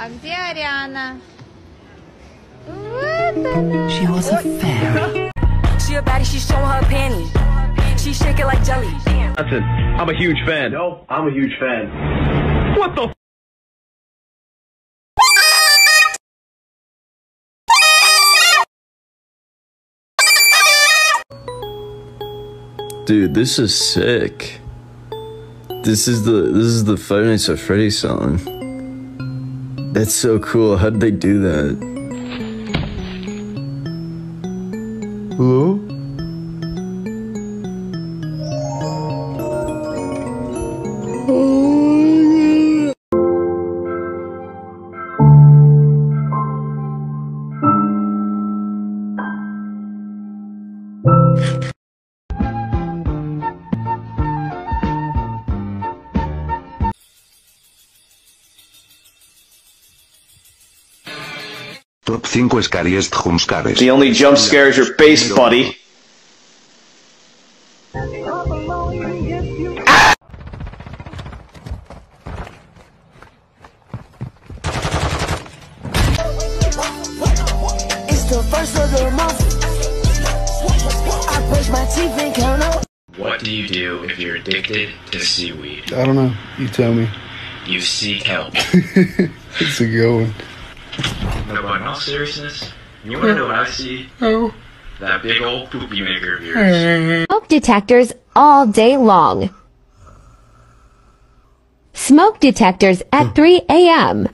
А где Ариана? Вот она. She was a fairy. She a baddie, she showing her panties. She shake it like jelly. Johnson, I'm a huge fan. No, I'm a huge fan. What the? Dude, this is sick. This is the this is the Five Nights at Freddy's song. That's so cool. How'd they do that? Hello? Top 5 scariest jumpscares. The only jump scare is your face, buddy. It's the first of the month. I brush my teeth and count up. What do you do if you're addicted to seaweed? I don't know. You tell me. You seek help. It's a good one. No, but in all seriousness, you wanna know what I see? Oh. That big old poopy maker of yours. Smoke detectors all day long. Smoke detectors at 3 a.m.